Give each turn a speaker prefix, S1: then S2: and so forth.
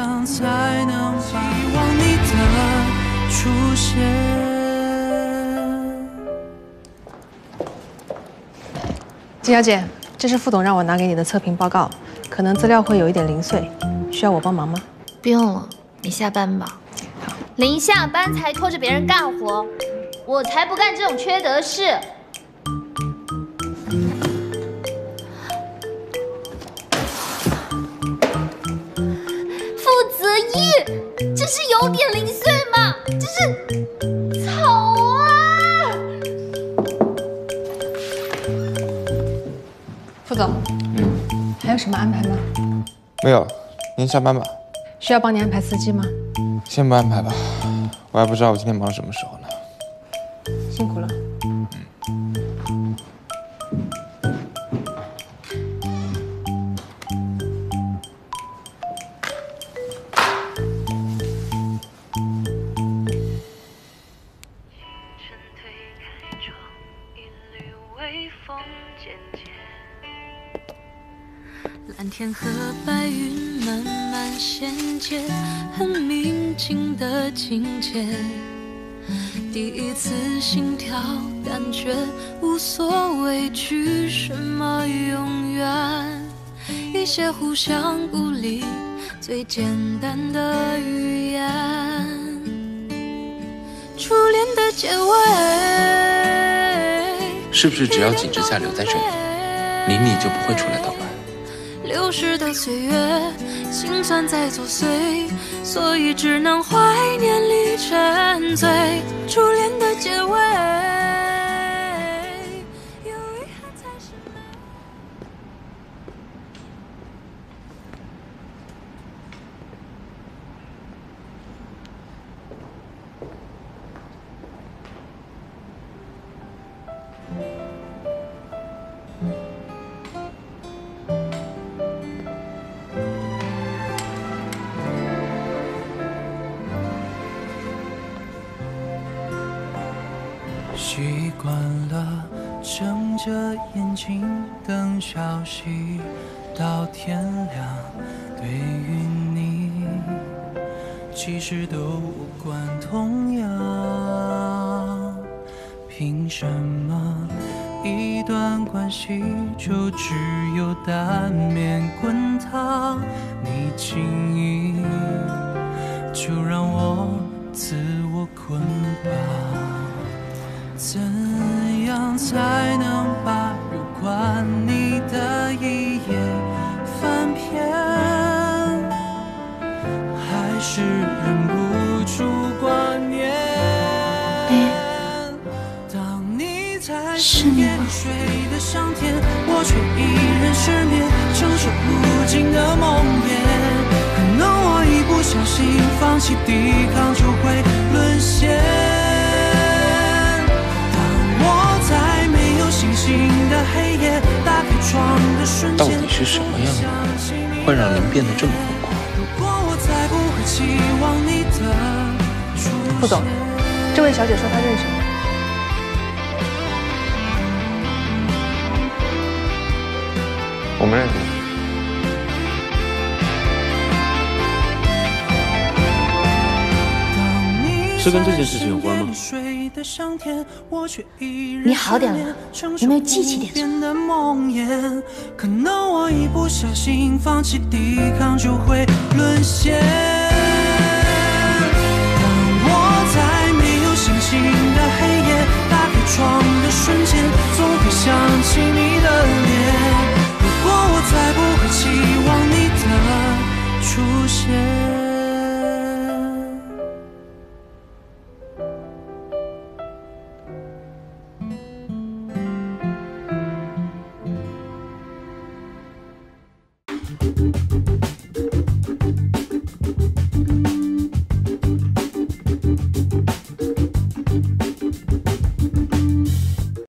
S1: 样才能希望你的出现？金小姐，这是副总让我拿给你的测评报告，可能资料会有一点零碎，需要我帮忙吗？
S2: 不用了，你下班吧。临下班才拖着别人干活，我才不干这种缺德事。是有点零碎吗？这是草啊！
S1: 副总，还有什么安排吗？
S3: 没有，您下班吧。
S1: 需要帮你安排司机吗？
S3: 先不安排吧，我还不知道我今天忙什么时候呢。
S4: 蓝天和白云慢慢衔接，很明净的境界。第一次心跳，感觉无所畏惧，什么永远？一些互相鼓励，最简单的语言。初恋的结尾，
S5: 是不是只要景之夏留在这里，林里就不会出来捣乱？
S4: 流逝的岁月，心酸在作祟，所以只能怀念里沉醉。初恋的结尾，
S6: 习惯了睁着眼睛等消息到天亮，对于你其实都无关痛痒。凭什么一段关系就只有单面滚烫？你轻易就让我自我捆绑。怎样才能把有关你的一页翻篇？还是忍不住挂念。当你在深夜里睡得香甜，我却依然失眠，承受不尽的梦魇。可能我一不小心放弃
S5: 到
S6: 间，
S5: 底是什么样的人，会让人变得这么疯狂？
S6: 如果我再不会期望你的出现
S1: 副总，这位小姐说她认识你。
S3: 我们认识。
S7: 是跟这件事情有关吗？
S2: 你好点了有没有记起点
S6: 什么？可能我一不小心放弃抵抗，就会沦陷。